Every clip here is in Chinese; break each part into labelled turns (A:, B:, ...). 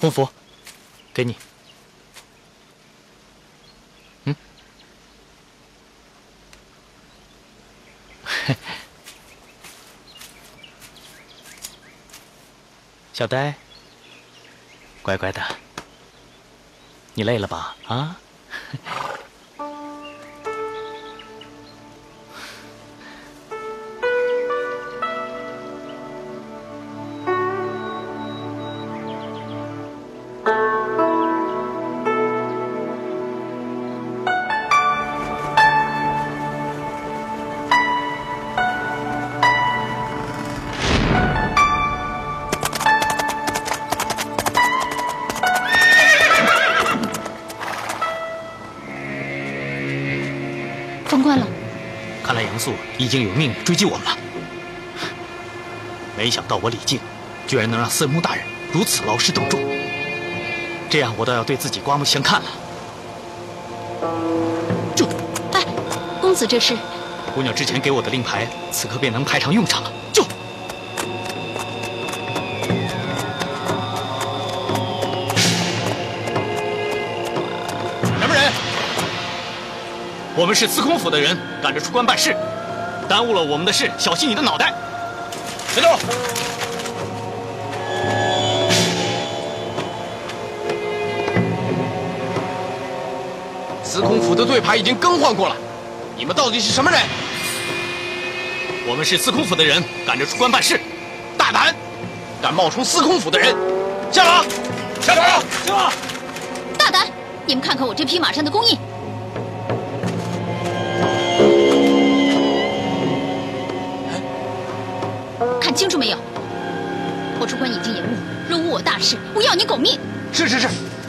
A: 洪福，给你。嗯，小呆，乖乖的，你累了吧？啊？已经有命追击我们了，没想到我李靖居然能让司木大人如此劳师动众，这样我倒要对自己刮目相看了。
B: 住！哎，公子这是？
A: 姑娘之前给我的令牌，此刻便能派上用场了。就。什么人？我们是司空府的人，赶着出关办事。耽误了我们的事，小心你的脑袋！别动！
C: 司空府的队牌已经更换过了，你们到底是什么人？
A: 我们是司空府的人，赶着出关办事。
C: 大胆，敢冒充司空府的人，下马！
A: 下马！下马！
B: 大胆！你们看看我这匹马上的弓印。主管已经延误，若误我大事，我要你狗命！
C: 是是是，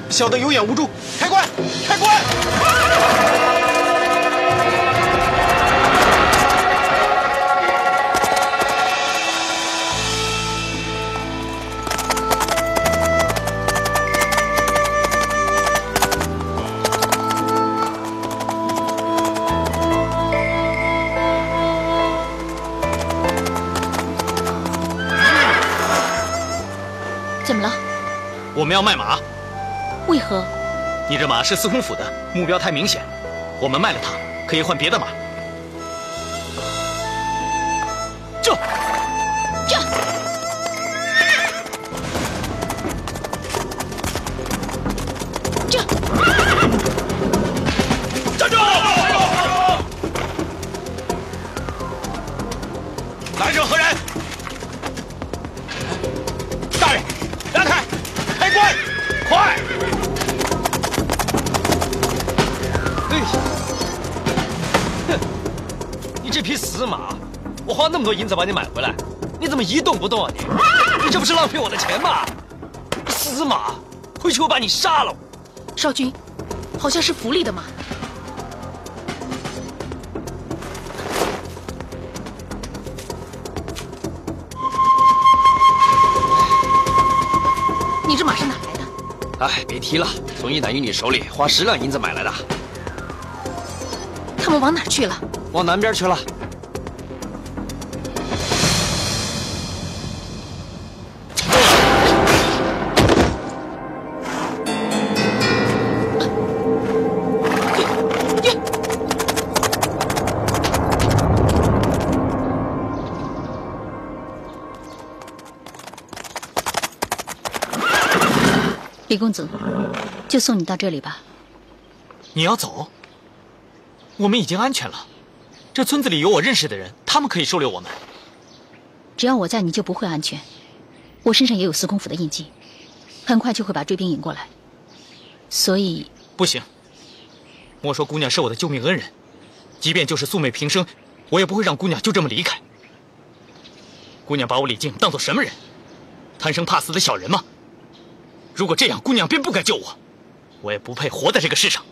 C: 小的有眼无珠，开棺，开棺关！
A: 我们要卖马，
B: 为何？
A: 你这马是司空府的，目标太明显，我们卖了它，可以换别的马。
D: 么多银子把你买回来，你怎么一动不动啊你？你这不是浪费我的钱吗？死马，回去我把你杀了！
B: 少君，好像是府里的马。你这马是哪来的？
D: 哎，别提了，从一男一女手里花十两银子买来的。
B: 他们往哪去了？
D: 往南边去了。
B: 公子，就送你到这里吧。
A: 你要走？我们已经安全了。这村子里有我认识的人，他们可以收留我们。
B: 只要我在，你就不会安全。我身上也有司空府的印记，很快就会把追兵引过来。所以
A: 不行。莫说姑娘是我的救命恩人，即便就是素昧平生，我也不会让姑娘就这么离开。姑娘把我李靖当做什么人？贪生怕死的小人吗？如果这样，姑娘便不该救我，我也不配活在这个世上。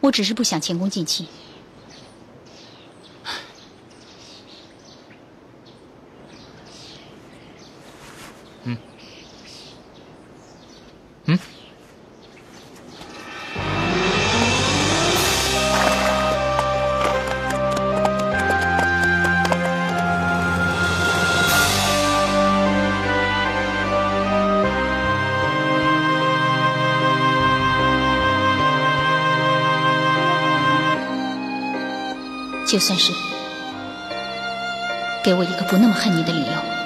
B: 我只是不想前功尽弃。
A: 嗯，嗯。
B: 就算是给我一个不那么恨你的理由。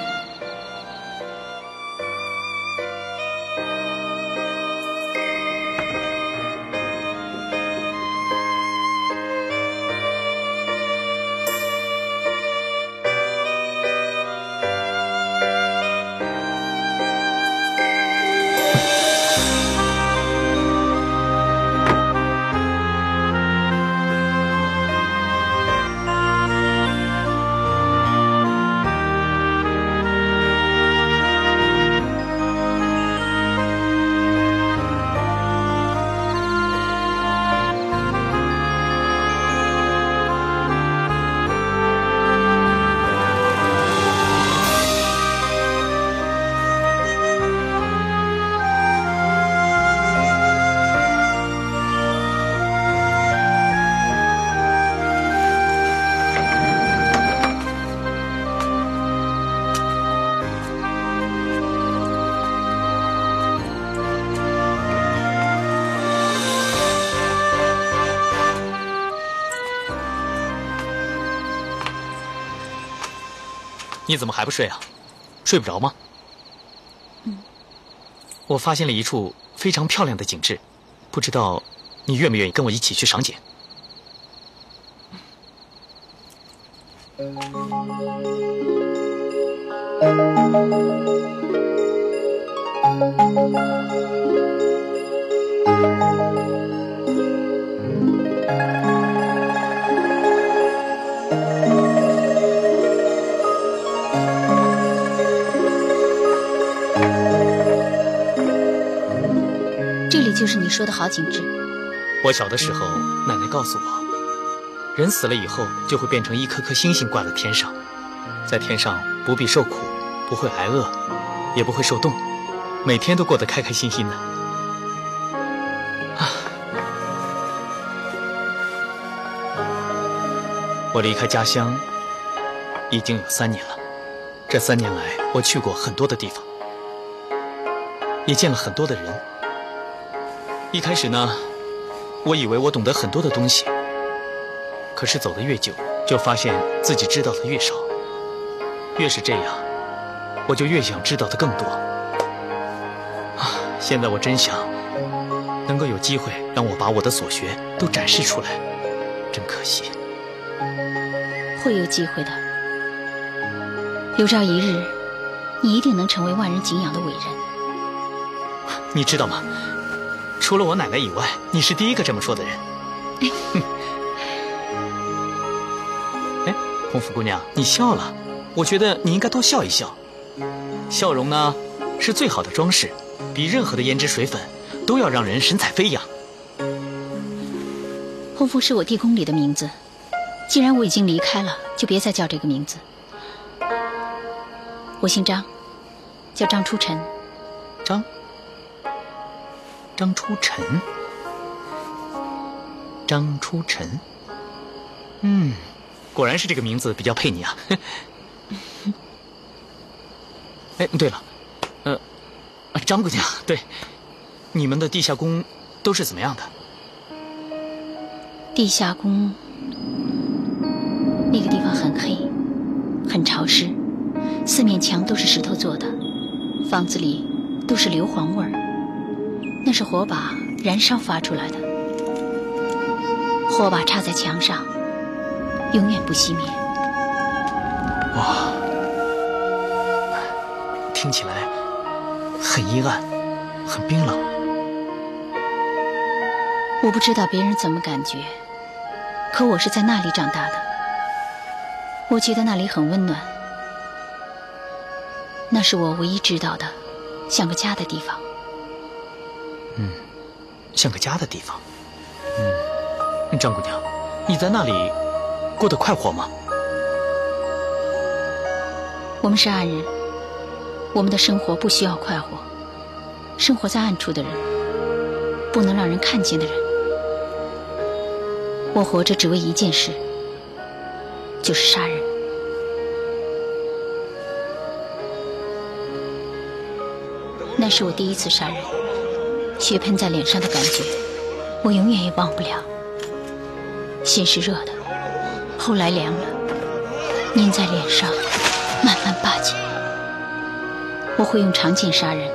A: 你怎么还不睡啊？睡不着吗？
B: 嗯。
A: 我发现了一处非常漂亮的景致，不知道你愿不愿意跟我一起去赏景？
B: 就是你说的好景致。
A: 我小的时候，奶奶告诉我，人死了以后就会变成一颗颗星星挂在天上，在天上不必受苦，不会挨饿，也不会受冻，每天都过得开开心心的。啊！我离开家乡已经有三年了，这三年来，我去过很多的地方，也见了很多的人。一开始呢，我以为我懂得很多的东西，可是走得越久，就发现自己知道的越少。越是这样，我就越想知道的更多。啊，现在我真想能够有机会让我把我的所学都展示出来，真可惜。
B: 会有机会的，有朝一日，你一定能成为万人敬仰的伟人。
A: 你知道吗？除了我奶奶以外，你是第一个这么说的人。哎，红福姑娘，你笑了，我觉得你应该多笑一笑。笑容呢，是最好的装饰，比任何的胭脂水粉都要让人神采飞扬。
B: 红福是我地宫里的名字，既然我已经离开了，就别再叫这个名字。我姓张，叫张初晨。
A: 张。初晨，张初晨，嗯，果然是这个名字比较配你啊。哎，对了，呃，张姑娘，对，你们的地下宫都是怎么样的？
B: 地下宫那个地方很黑，很潮湿，四面墙都是石头做的，房子里都是硫磺味儿。那是火把燃烧发出来的，火把插在墙上，永远不熄灭。
A: 哇，听起来很阴暗，很冰冷。
B: 我不知道别人怎么感觉，可我是在那里长大的。我觉得那里很温暖，那是我唯一知道的，像个家的地方。
A: 像个家的地方。嗯，张姑娘，你在那里过得快活吗？
B: 我们是暗人，我们的生活不需要快活。生活在暗处的人，不能让人看见的人。我活着只为一件事，就是杀人。那是我第一次杀人。血喷在脸上的感觉，我永远也忘不了。心是热的，后来凉了，粘在脸上，慢慢拔紧。我会用长剑杀人，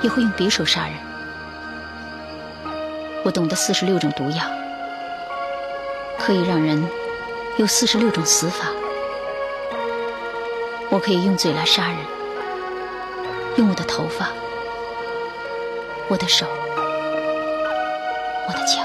B: 也会用匕首杀人。我懂得四十六种毒药，可以让人有四十六种死法。我可以用嘴来杀人，用我的头发，我的手，我的脚。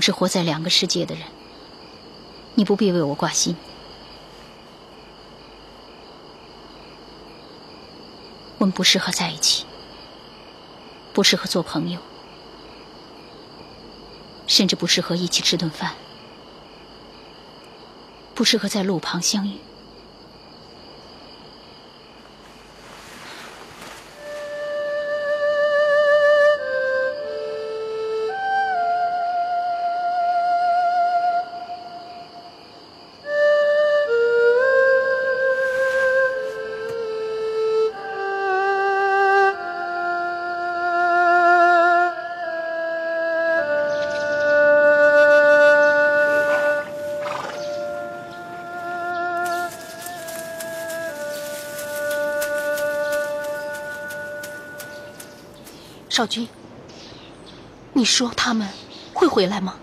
B: 是活在两个世界的人，你不必为我挂心。我们不适合在一起，不适合做朋友，甚至不适合一起吃顿饭，不适合在路旁相遇。
E: 少君，你说他们会回来吗？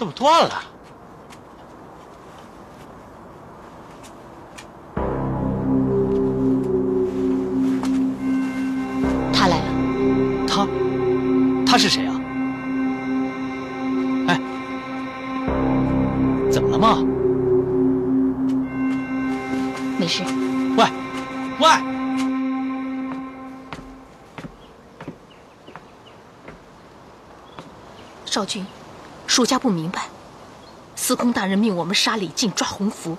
C: 怎么断了？
B: 他来了，
A: 他，他是谁啊？哎，怎么了吗？
B: 没事。
A: 喂，喂，
E: 少君，属下不明白，司空大人命我们杀李靖、抓洪福，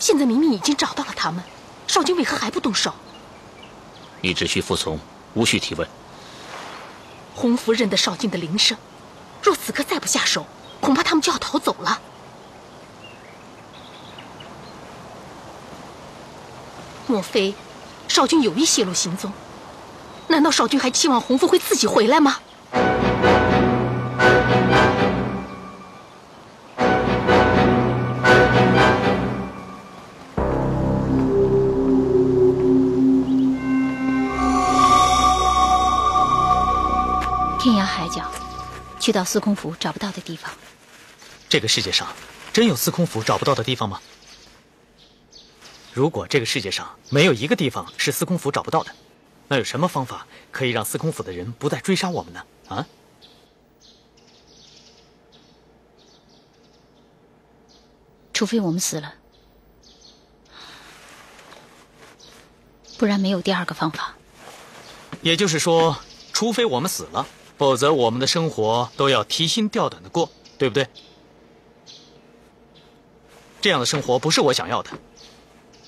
E: 现在明明已经找到了他们，少君为何还不动手？
F: 你只需服从，无需提问。
E: 洪福认得少君的铃声，若此刻再不下手，恐怕他们就要逃走了。莫非少君有意泄露行踪？难道少君还期望洪福会自己回来吗？
B: 去到司空府找不到的地方。
A: 这个世界上真有司空府找不到的地方吗？如果这个世界上没有一个地方是司空府找不到的，那有什么方法可以让司空府的人不再追杀我们呢？啊？
B: 除非我们死了，不然没有第二个方法。
A: 也就是说，除非我们死了，否则我们的生活都要提心吊胆的过，对不对？这样的生活不是我想要的，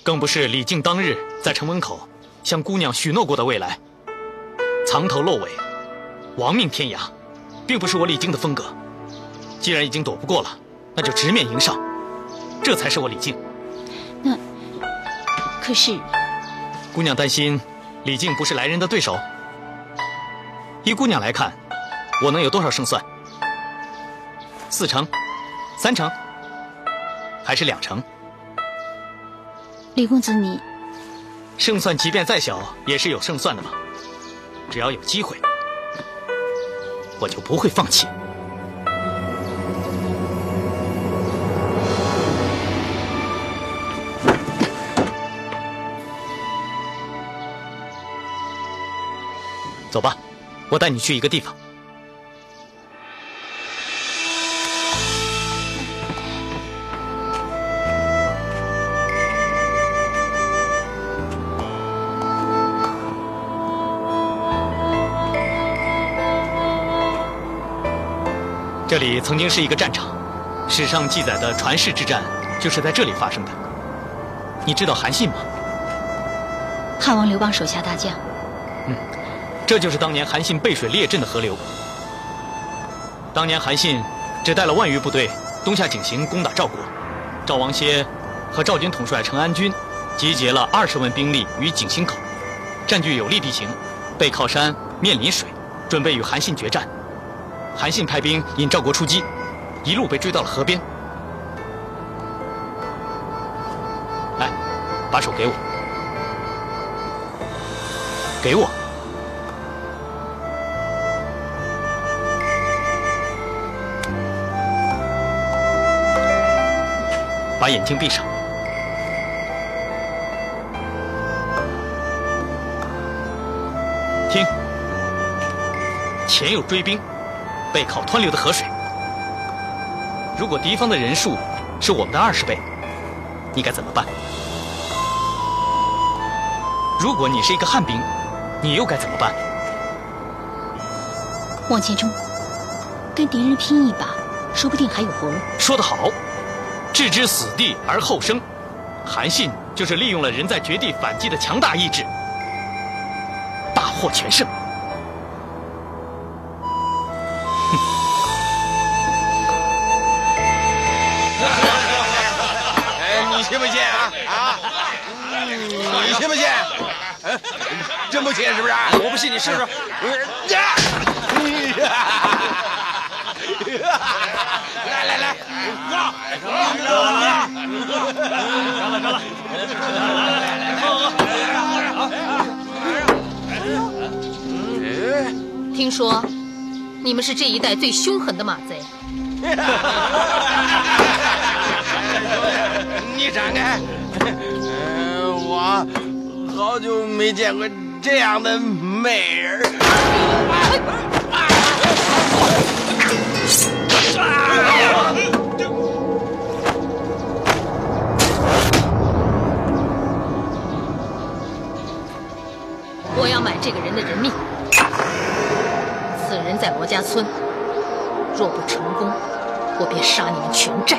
A: 更不是李靖当日在城门口向姑娘许诺过的未来。藏头露尾，亡命天涯，并不是我李靖的风格。既然已经躲不过了，那就直面迎上，这才是我李靖。
B: 那可是
A: 姑娘担心李靖不是来人的对手。依姑娘来看，我能有多少胜算？四成，三成，还是两成？
B: 李公子你
A: 胜算即便再小，也是有胜算的嘛。只要有机会，我就不会放弃。走吧，我带你去一个地方。这里曾经是一个战场，史上记载的传世之战就是在这里发生的。你知道韩信吗？
B: 汉王刘邦手下大将，嗯
A: 这就是当年韩信背水列阵的河流。当年韩信只带了万余部队东下井陉攻打赵国，赵王歇和赵军统帅成安军集结了二十万兵力于井陉口，占据有利地形，背靠山，面临水，准备与韩信决战。韩信派兵引赵国出击，一路被追到了河边。来，把手给我，给我。把眼睛闭上。听，前有追兵，背靠湍流的河水。如果敌方的人数是我们的二十倍，你该怎么办？如果你是一个汉兵，你又该怎么办？
B: 往前冲，跟敌人拼一把，说不定还有活路。
A: 说得好，置之死地而后生。韩信就是利用了人在绝地反击的强大意志，大获全胜。
C: 你信不信？哎真不信是不是？
D: 我不信你试试。
C: 来！来来来，
E: 听说你们是这一带最凶狠的马贼。
C: 你展开！啊，好久没见过这样的美人。
E: 我要买这个人的人命。此人在罗家村，若不成功，我便杀你们全寨。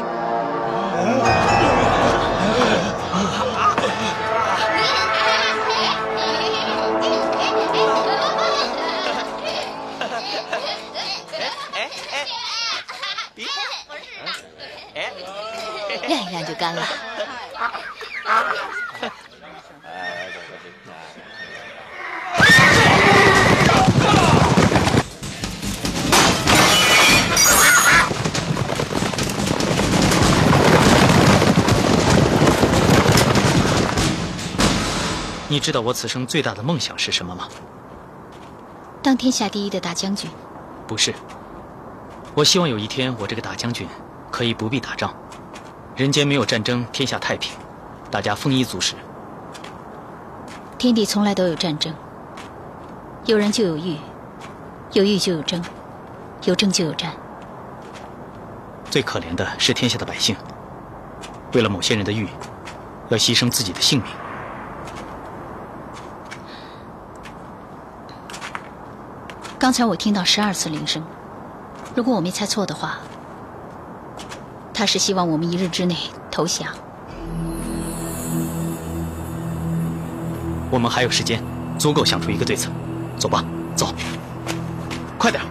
B: 晾一晾就干了。
A: 你知道我此生最大的梦想是什么吗？
B: 当天下第一的大将军，
A: 不是。我希望有一天，我这个大将军可以不必打仗，人间没有战争，天下太平，大家丰衣足食。
B: 天地从来都有战争，有人就有欲，有欲就有争，有争就有战。
A: 最可怜的是天下的百姓，为了某些人的欲，要牺牲自己的性命。
B: 刚才我听到十二次铃声，如果我没猜错的话，他是希望我们一日之内投降。
A: 我们还有时间，足够想出一个对策。走吧，走，快点！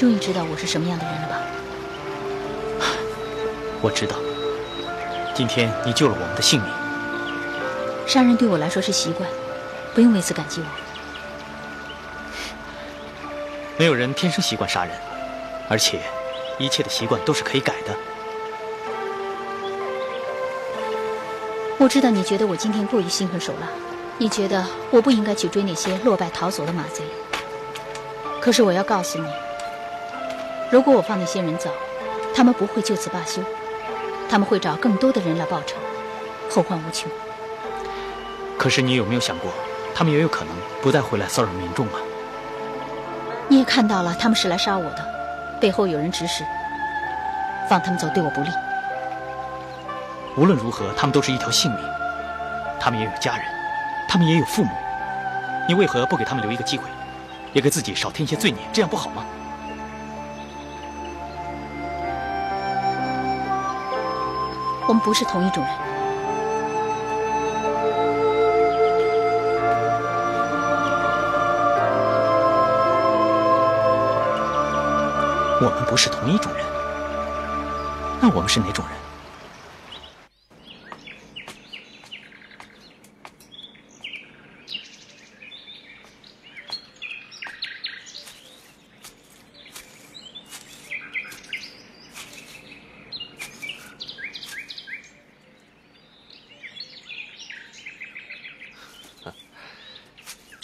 B: 终于知道我是什么样的人了吧？
A: 我知道，今天你救了我们的性命。
B: 杀人对我来说是习惯，不用为此感激我。
A: 没有人天生习惯杀人，而且一切的习惯都是可以改的。
B: 我知道你觉得我今天过于心狠手辣，你觉得我不应该去追那些落败逃走的马贼。可是我要告诉你，如果我放那些人走，他们不会就此罢休，他们会找更多的人来报仇，后患无穷。
A: 可是你有没有想过，他们也有可能不再回来骚扰民众啊？
B: 你也看到了，他们是来杀我的，背后有人指使，放他们走对我不利。
A: 无论如何，他们都是一条性命，他们也有家人，他们也有父母。你为何不给他们留一个机会，也给自己少添一些罪孽？这样不好吗？
B: 我们不是同一种人。
A: 我们不是同一种人，那我们是哪种人？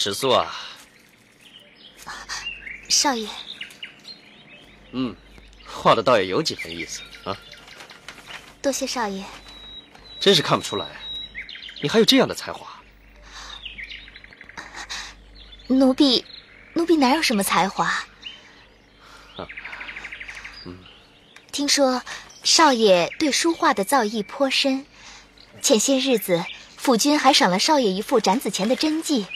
D: 芷素啊，
G: 少爷，
D: 嗯，画的倒也有几分意思啊，
G: 多谢少爷。
D: 真是看不出来，你还有这样的才华。
G: 奴婢，奴婢哪有什么才华？听说少爷对书画的造诣颇深，前些日子府君还赏了少爷一幅展子虔的真迹，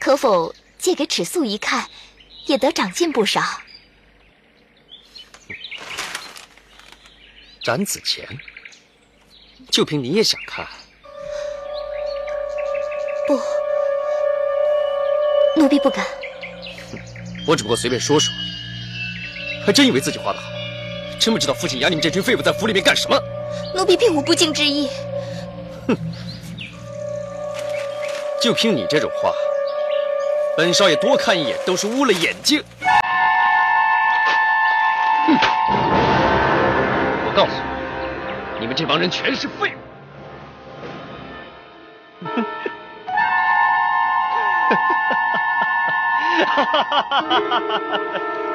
G: 可否借给尺素一看，也得长进不少。
D: 展子虔，就凭你也想看？
G: 不，奴婢不敢。
D: 我只不过随便说说，还真以为自己画的好，真不知道父亲养你们这群废物在府里面干什么。
G: 奴婢并无不敬之意。
D: 哼就凭你这种画，本少爷多看一眼都是污了眼睛。哼！我告诉你，你们这帮人全是废物。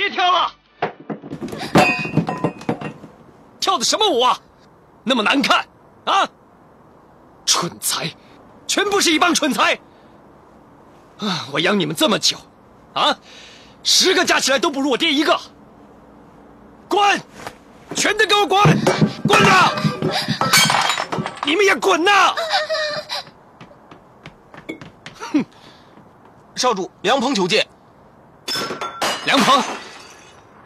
D: 别跳了！跳的什么舞啊？那么难看啊！蠢材，全部是一帮蠢材！啊，我养你们这么久，啊，十个加起来都不如我爹一个。滚！全都给我滚！滚呐！你们也滚呐！
C: 哼！少主，梁鹏求见。
D: 梁鹏，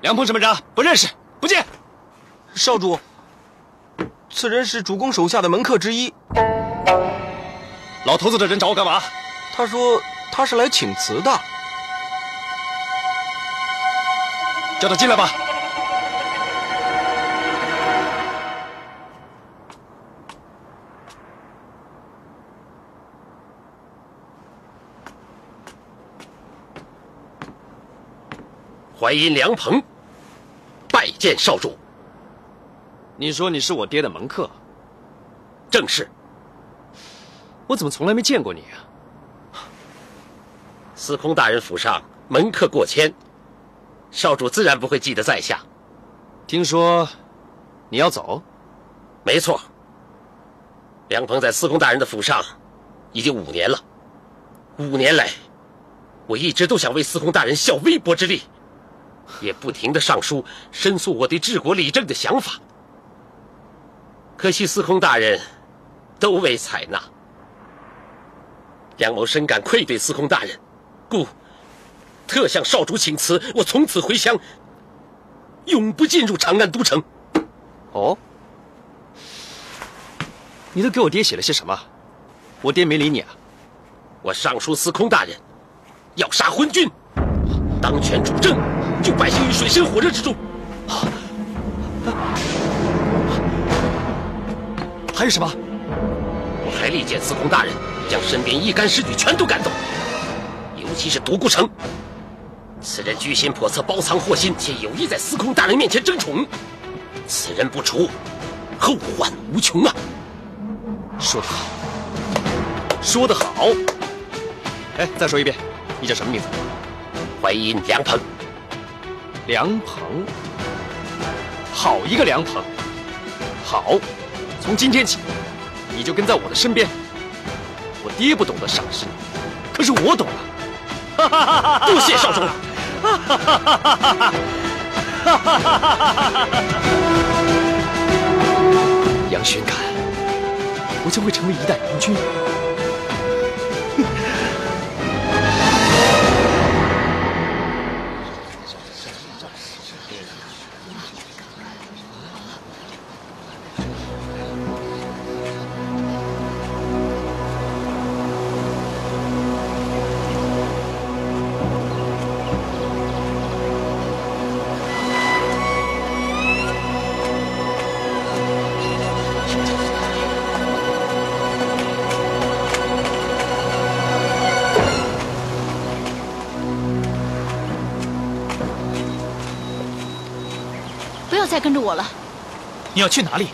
D: 梁鹏什么人？不认识，不见。
C: 少主，此人是主公手下的门客之一。
D: 老头子的人找我干嘛？
C: 他说他是来请辞的。
D: 叫他进来吧。
H: 淮阴梁鹏，拜见少主。
D: 你说你是我爹的门客？
H: 正是。
D: 我怎么从来没见过你啊？
H: 司空大人府上门客过千，少主自然不会记得在下。
D: 听说你要走？
H: 没错。梁鹏在司空大人的府上已经五年了，五年来，我一直都想为司空大人效微薄之力。也不停的上书申诉我对治国理政的想法，可惜司空大人都未采纳。梁某深感愧对司空大人，故特向少主请辞。我从此回乡，永不进入长安都城。
D: 哦，你都给我爹写了些什么？我爹没理你啊？
H: 我上书司空大人，要杀昏君，当权主政。救百姓于水深火热之中。
D: 还有什么？
H: 我还力荐司空大人将身边一干侍女全都赶走，尤其是独孤城。此人居心叵测，包藏祸心，且有意在司空大人面前争宠。此人不除，后患无穷啊！
D: 说得好，说得好。哎，再说一遍，你叫什么名字？
H: 淮阴梁鹏。
D: 梁鹏，好一个梁鹏！好，从今天起，你就跟在我的身边。我爹不懂得赏识你，可是我懂
H: 啊！多谢少主。
D: 杨玄感，我将会成为一代明君。
B: 跟着我了，
A: 你要去哪里？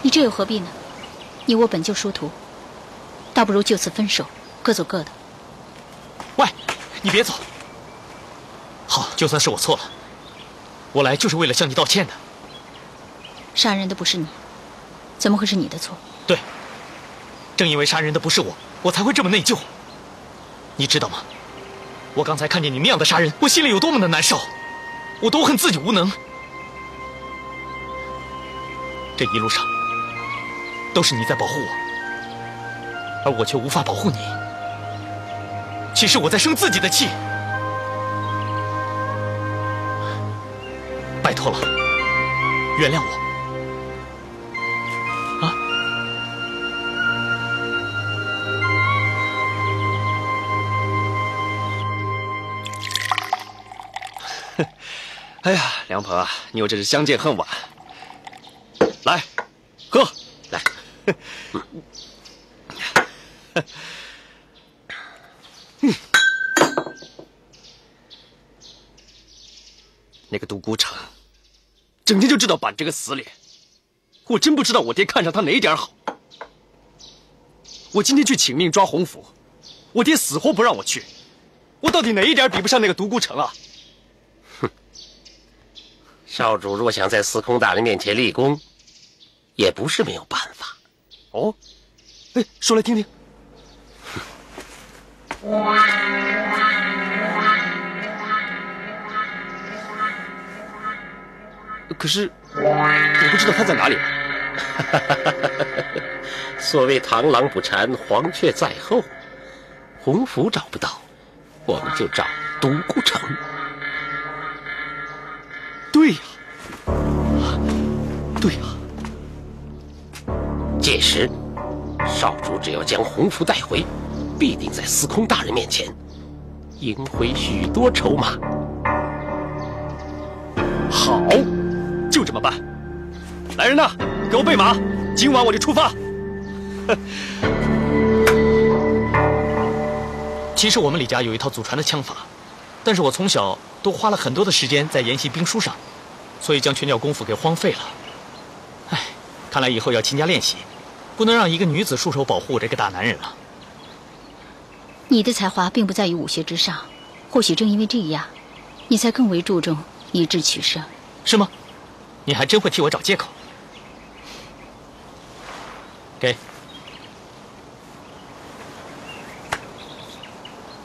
B: 你这又何必呢？你我本就殊途，倒不如就此分手，各走各的。
A: 喂，你别走。好，就算是我错了，我来就是为了向你道歉的。
B: 杀人的不是你，怎么会是你的错？
A: 对，正因为杀人的不是我，我才会这么内疚。你知道吗？我刚才看见你那样的杀人，我心里有多么的难受。我都恨自己无能，这一路上都是你在保护我，而我却无法保护你。其实我在生自己的气，拜托了，原谅我。
D: 哎呀，梁鹏啊，你我这是相见恨晚。来，喝，
H: 来。
D: 嗯，那个独孤城，整天就知道板这个死脸。我真不知道我爹看上他哪点好。我今天去请命抓洪福，我爹死活不让我去。我到底哪一点比不上那个独孤城啊？
H: 少主若想在司空大人面前立功，也不是没有办法。
D: 哦，哎，说来听听。可是我不知道他在哪里。
H: 所谓螳螂捕蝉，黄雀在后。洪福找不到，我们就找独孤城。
D: 对呀，对呀。
H: 届时，少主只要将红福带回，必定在司空大人面前赢回许多筹码。
D: 好，就这么办。来人呐，给我备马，今晚我就出发。
A: 其实我们李家有一套祖传的枪法，但是我从小都花了很多的时间在研习兵书上，所以将拳脚功夫给荒废了。唉，看来以后要勤加练习，不能让一个女子束手保护这个大男人了。
B: 你的才华并不在于武学之上，或许正因为这样，你才更为注重以智取胜。
A: 是吗？你还真会替我找借口。给。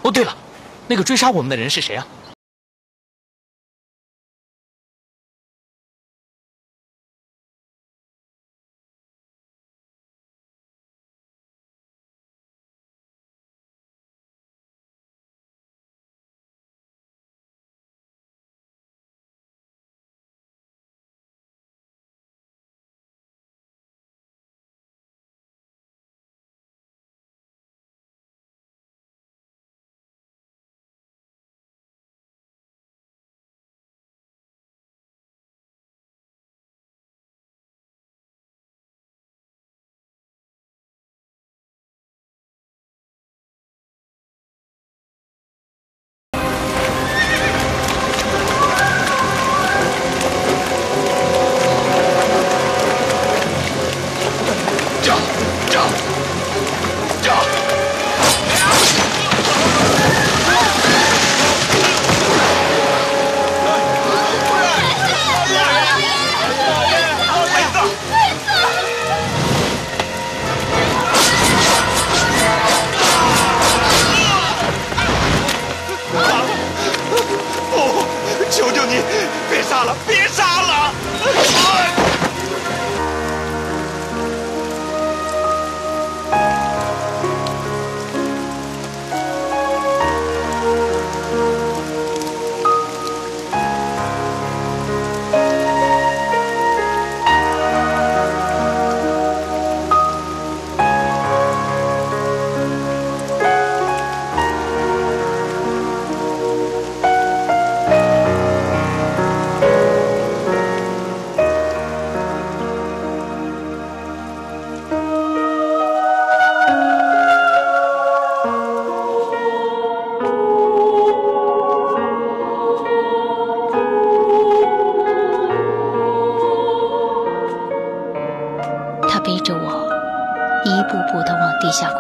A: 哦，对了，那个追杀我们的人是谁啊？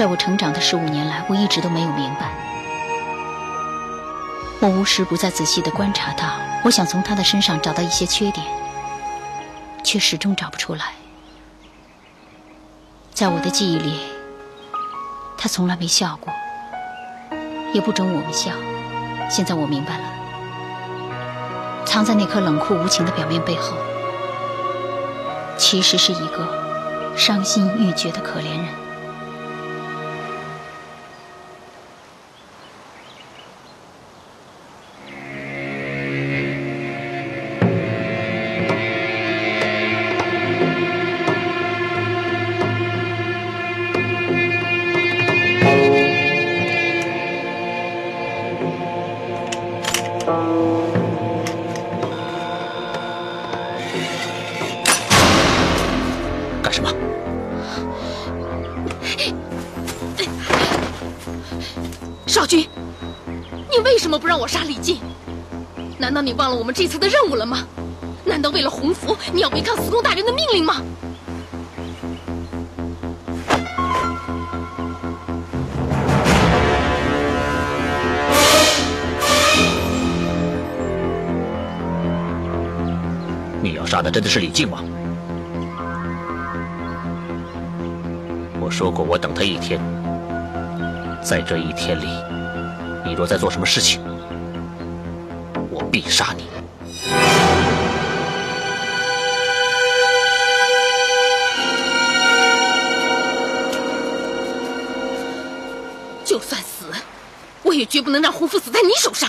B: 在我成长的十五年来，我一直都没有明白。我无时不在仔细的观察他，我想从他的身上找到一些缺点，却始终找不出来。在我的记忆里，他从来没笑过，也不准我们笑。现在我明白了，藏在那颗冷酷无情的表面背后。其实是一个伤心欲绝的可怜人。
E: 为什么不让我杀李靖？难道你忘了我们这次的任务了吗？难道为了洪福，你要违抗司空大人的命令吗？
F: 你要杀的真的是李靖吗？我说过，我等他一天，在这一天里，你若再做什么事情，我必杀你。
E: 就算死，我也绝不能让洪福死在你手上。